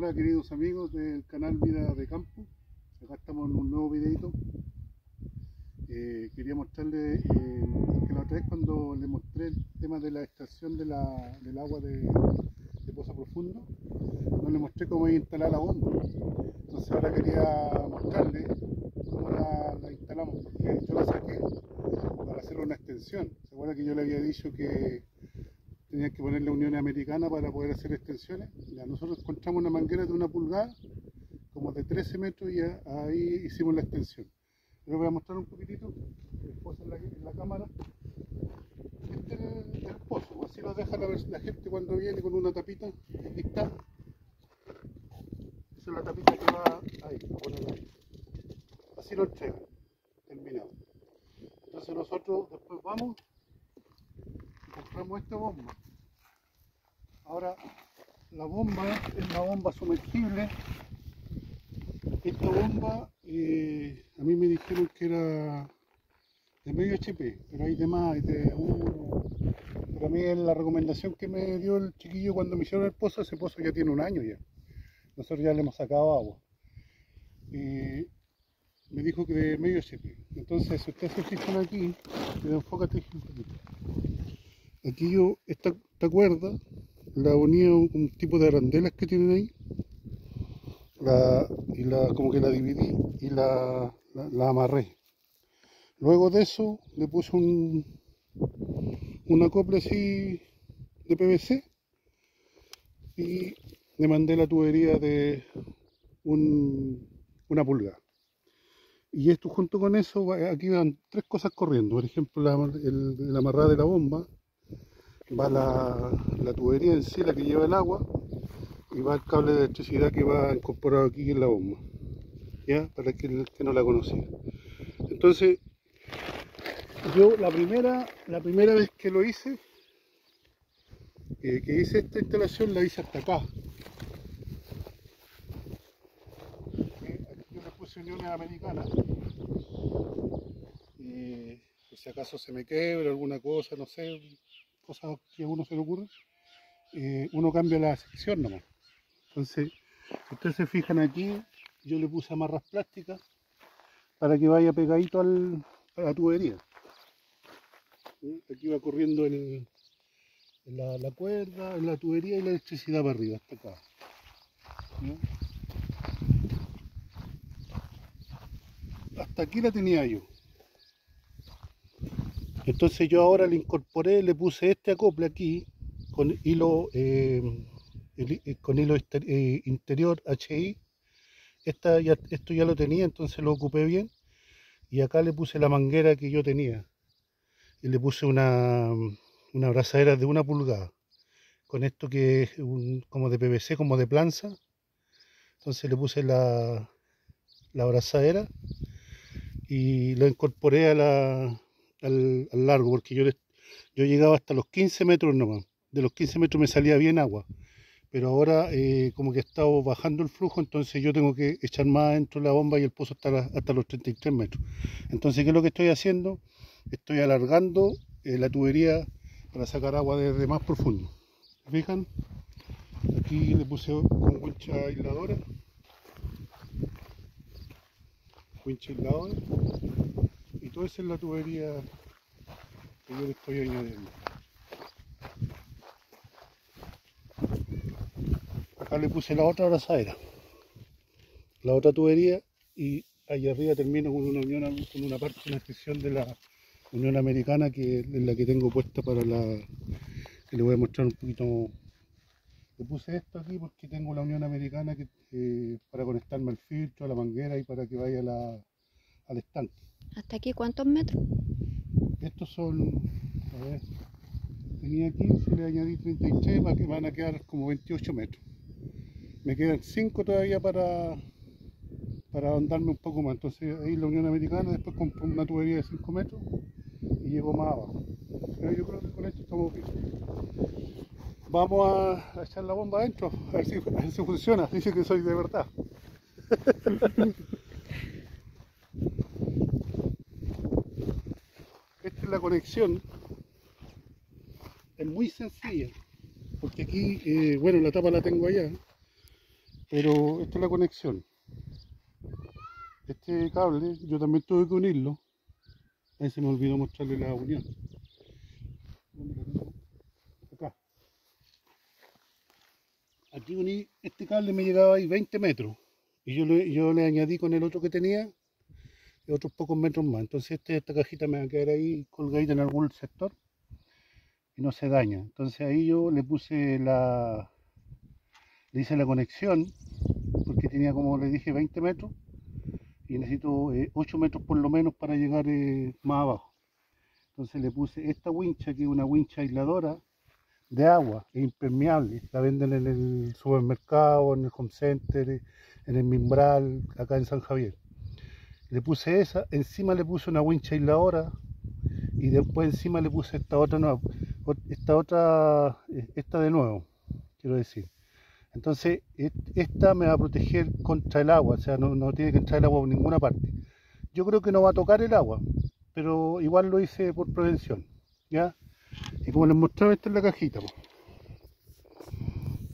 Hola queridos amigos del canal Vida de Campo, acá estamos en un nuevo videito. Eh, quería mostrarles eh, que la otra vez cuando les mostré el tema de la extracción del agua de, de Pozo Profundo, no les mostré cómo instalar la bomba. Entonces ahora quería mostrarles cómo la, la instalamos, porque yo la saqué para hacer una extensión. ¿Se acuerdan que yo le había dicho que tenían que poner la Unión Americana para poder hacer extensiones. Nosotros encontramos una manguera de una pulgada, como de 13 metros, y ahí hicimos la extensión. Les voy a mostrar un poquitito, el pozo en la, cámara. Este es el, pozo, así lo deja la, gente cuando viene con una tapita. Aquí está. Esa es la tapita que va ahí, a ahí. Así lo entregan, terminado. Entonces nosotros después vamos compramos esta bomba. Ahora, la bomba es la bomba sumergible. Esta bomba, eh, a mí me dijeron que era de medio HP, pero hay de más, hay de uno. Pero a mí es la recomendación que me dio el chiquillo cuando me hicieron el pozo, ese pozo ya tiene un año ya. Nosotros ya le hemos sacado agua. Eh, me dijo que de medio HP. Entonces, si ustedes se fijan aquí, enfócate un poquito aquí yo esta, esta, cuerda la unía con un tipo de arandelas que tienen ahí. La, como que la dividí y la, la, la, amarré. Luego de eso le puse un un acople así de PVC y le mandé la tubería de un, una pulgada. Y esto junto con eso aquí van tres cosas corriendo. Por ejemplo la, el, la amarrada de la bomba va la, la, tubería en sí, la que lleva el agua, y va el cable de electricidad que va incorporado aquí en la bomba, ¿ya? Para que, que no la conocía. Entonces, yo la primera, la primera vez que lo hice, eh, que hice esta instalación, la hice hasta acá. Aquí yo le puse uniones americanas. Y por si acaso se me quebra alguna cosa, no sé, cosas que a uno se le ocurre, eh, uno cambia la sección nomás. Entonces, ustedes se fijan aquí, yo le puse amarras plásticas para que vaya pegadito al, a la tubería. Aquí va corriendo la, la, cuerda, la tubería y la electricidad para arriba, hasta acá. Hasta aquí la tenía yo. Entonces yo ahora le incorporé, le puse este acople aquí con hilo, eh, el, con hilo eh, interior HI. Esta esto ya lo tenía, entonces lo ocupé bien. Y acá le puse la manguera que yo tenía. Y le puse una, una abrazadera de una pulgada. Con esto que es un, como de PVC, como de planza. Entonces le puse la, la abrazadera y lo incorporé a la, al, largo, porque yo, yo llegaba hasta los 15 metros nomás. De los 15 metros me salía bien agua. Pero ahora eh, como que he estado bajando el flujo, entonces yo tengo que echar más dentro de la bomba y el pozo hasta, hasta los 33 metros. Entonces, ¿qué es lo que estoy haciendo? Estoy alargando eh, la tubería para sacar agua desde más profundo. ¿Se fijan? Aquí le puse con wincha aisladora. Aisladora esa es la tubería que yo le estoy añadiendo. Acá le puse la otra abrazadera la otra tubería y allá arriba termino con una unión con una parte una sección de la Unión Americana que es la que tengo puesta para la que le voy a mostrar un poquito. Le puse esto aquí porque tengo la Unión Americana eh, para conectarme al filtro, a la manguera y para que vaya la, al estanque. ¿Hasta aquí cuántos metros? Estos son, a ver, tenía 15, le añadí 33, para que van a quedar como 28 metros. Me quedan 5 todavía para, para ahondarme un poco más. Entonces ahí la Unión Americana, después compro una tubería de 5 metros y llego más abajo. Pero yo creo que con esto estamos bien. Vamos a, echar la bomba adentro, a ver si, a ver si funciona. Dice que soy de verdad. Esta es la conexión. Es muy sencilla. Porque aquí, eh, bueno, la tapa la tengo allá. Pero esta es la conexión. Este cable, yo también tuve que unirlo. Ahí se me olvidó mostrarle la unión. Acá. Aquí uní, este cable me llegaba ahí 20 metros. Y yo le añadí con el otro que tenía otros pocos metros más. Entonces este, esta cajita me va a quedar ahí colgadita en algún sector y no se daña. Entonces ahí yo le puse la, hice la conexión porque tenía como le dije 20 metros y necesito 8 eh, metros por lo menos para llegar eh, más abajo. Entonces le puse esta wincha que es una wincha aisladora de agua, es impermeable, la venden en el supermercado, en el home center, en el Mimbral, acá en San Javier le puse esa, encima le puse una wincha aisladora y después encima le puse esta otra nueva, esta otra, eh, esta de nuevo, quiero decir. Entonces, esta me va a proteger contra el agua, o sea, no, tiene que entrar el agua por ninguna parte. Yo creo que no va a tocar el agua, pero igual lo hice por prevención, ¿ya? Y como les mostraba, esta es la cajita.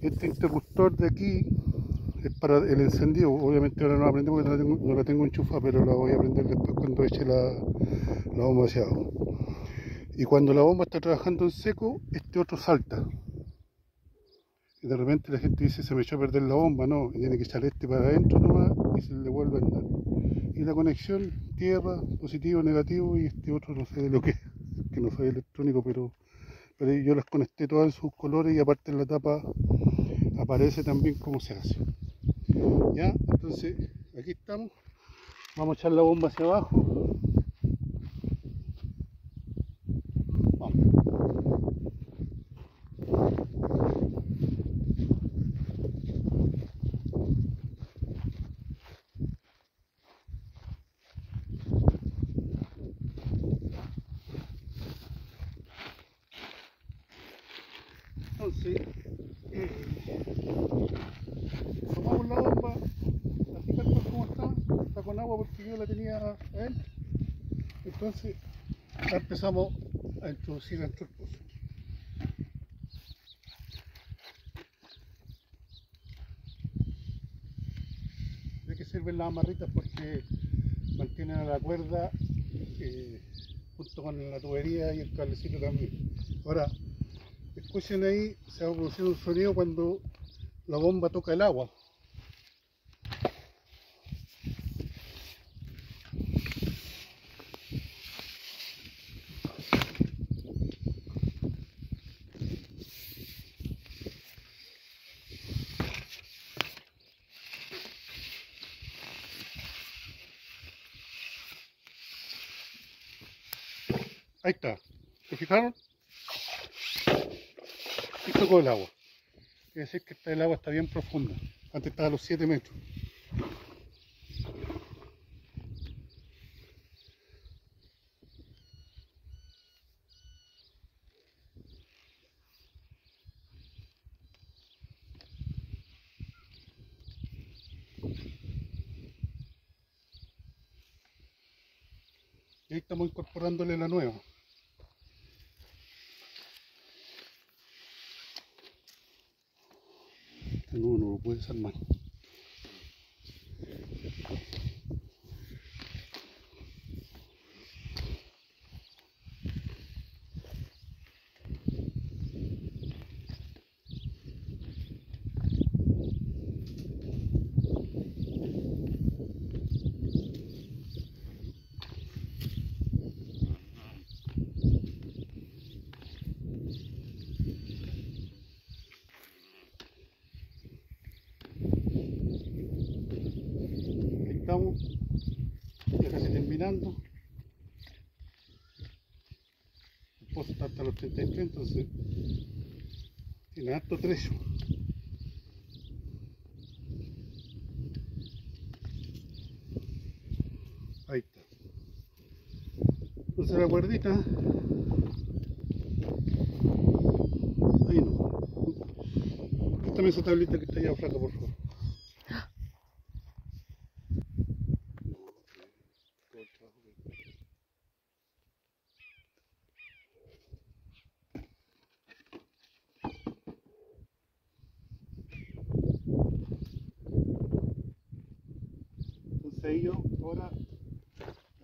Este interruptor de aquí es para el encendido. Obviamente ahora no la aprendo porque no la tengo, no enchufada, pero la voy a aprender después cuando eche la, la bomba hacia abajo. Y cuando la bomba está trabajando en seco, este otro salta. Y de repente la gente dice, se me echó a perder la bomba. No, tiene que echar este para adentro nomás y se le vuelve a andar. Y la conexión, tierra, positivo, negativo, y este otro no sé de lo que que no soy electrónico, pero, pero yo las conecté todas en sus colores y aparte en la tapa aparece también cómo se hace ya entonces aquí estamos. Vamos a echar la bomba hacia abajo vamos entonces tomamos la bomba, así tal cual como está, está yo la tenía a él. Entonces la empezamos a introducir del pozo. ¿De qué sirven las amarritas? Porque mantienen a la cuerda eh, junto con la tubería y el cablecito también. Ahora, escuchen ahí, se va a producir un sonido cuando la bomba toca el agua. Ahí está. ¿Se fijaron? Y tocó el agua. Quiere decir que el agua está bien profunda. Antes estaba a los 7 metros. Y ahí estamos incorporándole la nueva. No, no lo puedes armar. estamos ya casi terminando el pozo está hasta los 33 entonces tiene alto trecho ahí está. Entonces la cuerdita ahí no. Préstame esa tablita que está allá flaca por favor Ahora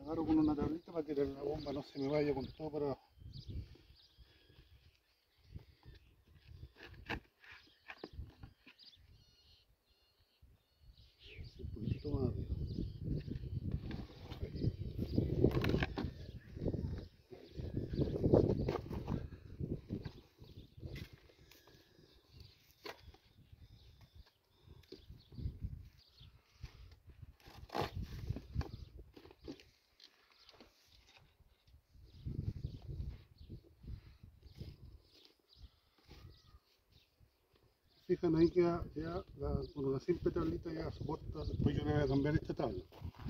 agarro con una tablita para que la bomba no se me vaya con todo para fijan ahí que ya, ya la, con una simple tablita ya soporta, después yo le voy a cambiar esta tabla,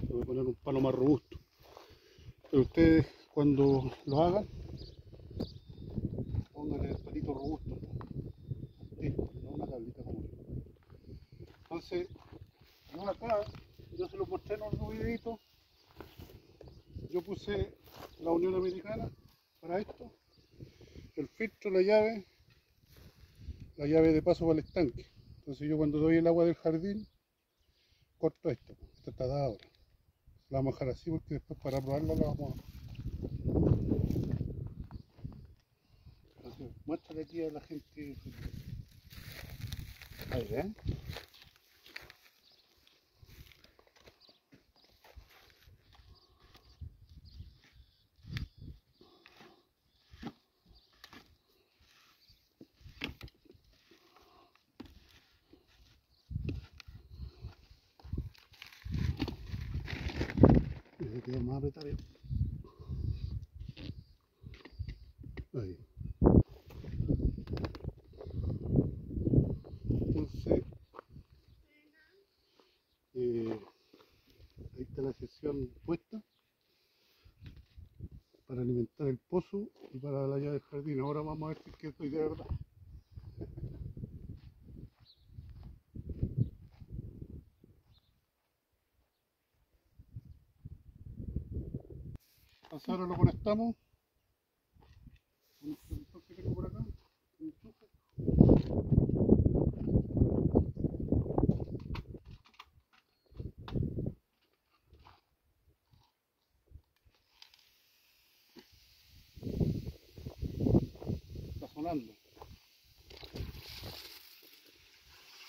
voy a poner un palo más robusto. Pero ustedes cuando lo hagan, pongan el palito robusto, sí, no una tablita esta. Entonces, yo acá, yo se lo mostré en otro videito, yo puse la Unión Americana para esto, el filtro, la llave, la llave de paso para el estanque. Entonces yo cuando doy el agua del jardín, corto esto. Esto está dado ahora. La vamos a dejar así porque después para probarla la vamos a... Muéstrale aquí a la gente. Ahí, ¿eh? Me quedó más apretado. Ahí. Entonces, eh, ahí está la sección puesta para alimentar el pozo y para la llave del jardín. Ahora vamos a ver si es que estoy de verdad. Entonces ahora lo conectamos. con este botón que tengo por acá. un enchufe. Está sonando.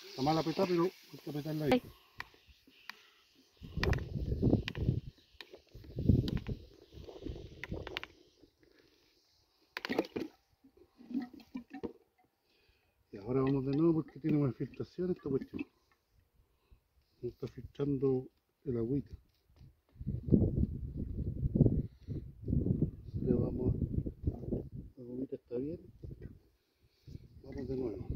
Está mal apretar, pero hay que apretarla ahí. Y ahora vamos de nuevo porque tiene una filtración esta cuestión. Está filtrando el agüita. Le vamos a... La gomita está bien. Vamos de nuevo.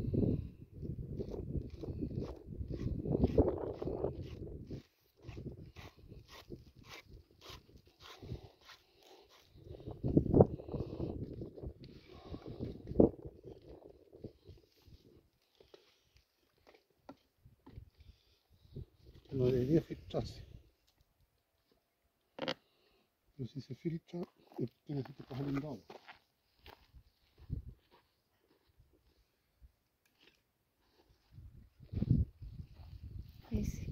No debería filtrarse. Pero si se filtra, es porque necesita estar saliendo agua. Ahí sí.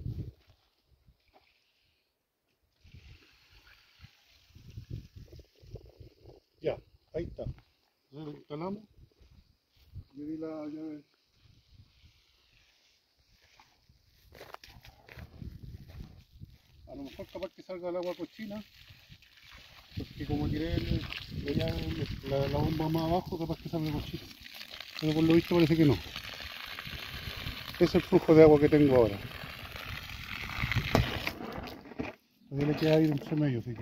Ya, ahí está. Entonces lo instalamos. Le di la llave. A lo mejor capaz que el agua cochina. Porque como tiré la, la, bomba más abajo, capaz que salga cochina. Pero por lo visto parece que no. Ese es el flujo de agua que tengo ahora. Todavía le queda aire entre medio, así.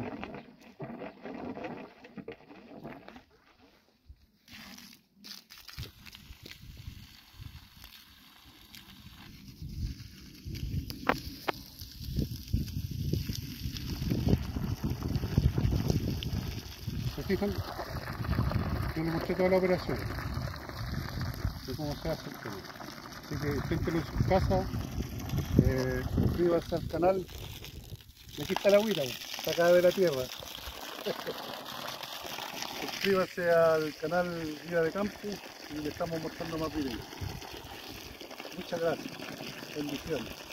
¿Se fijan? Yo les mostré toda la operación de cómo se hace el tema. Así que inténtenlo en sus casas, eh, suscríbanse al canal. Y aquí está la agüita, sacada de la tierra. Suscríbanse al canal Vida de Campo y le estamos mostrando más videos. Muchas gracias. Bendiciones.